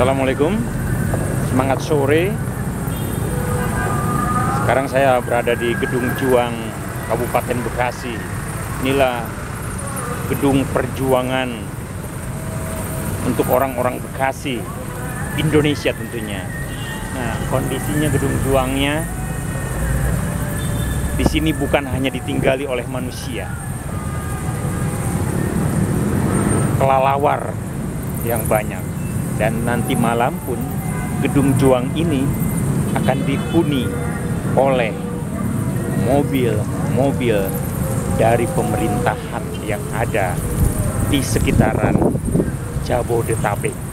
Assalamualaikum. Semangat sore. Sekarang saya berada di Gedung Juang Kabupaten Bekasi. Inilah gedung perjuangan Untuk orang-orang Bekasi Indonesia tentunya. Nah kondisinya gedung juangnya di sini bukan hanya ditinggali oleh manusia, kelalawar yang banyak dan nanti malam pun gedung juang ini akan dihuni oleh mobil-mobil dari pemerintahan yang ada di sekitaran Jabodetabek.